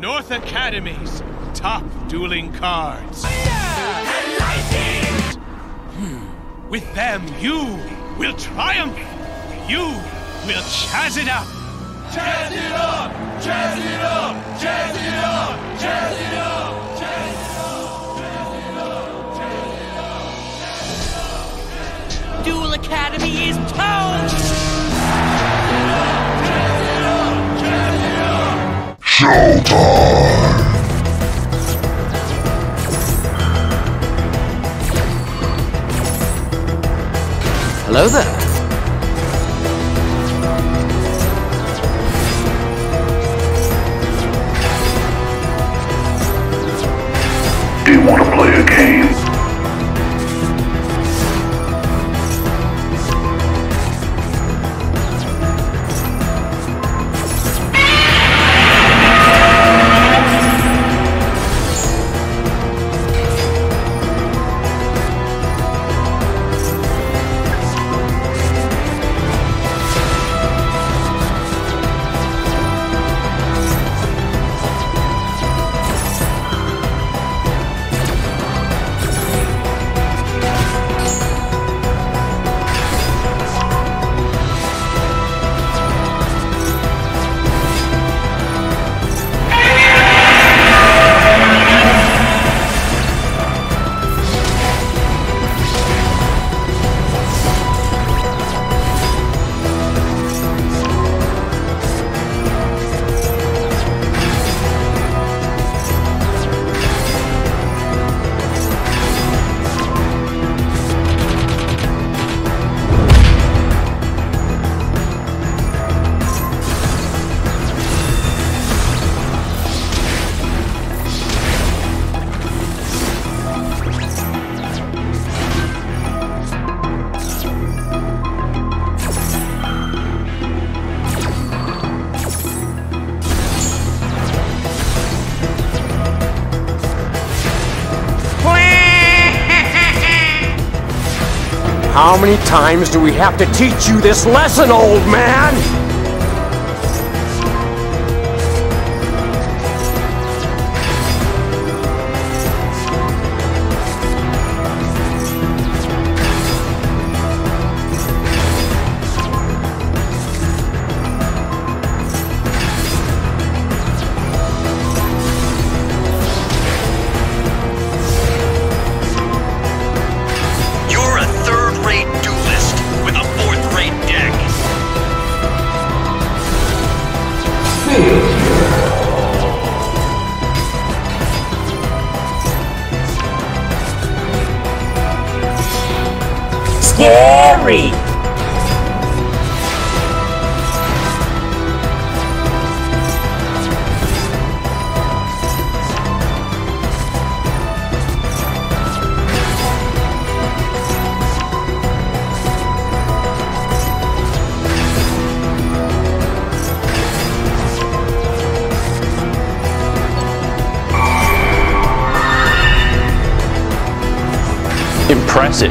North Academy's top dueling cards. Hmm. With them, you will triumph. You will Chazz it up. Jazz it up! Jazz it up! Jazz it up! Jazz it up! Jazz it up! Duel Academy is toast! Showtime! Hello there. Do you want to play a game? How many times do we have to teach you this lesson, old man? Scary! Impressive.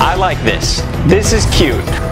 I like this. This is cute.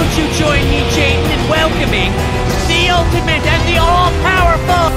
Won't you join me, Jaden, in welcoming the ultimate and the all-powerful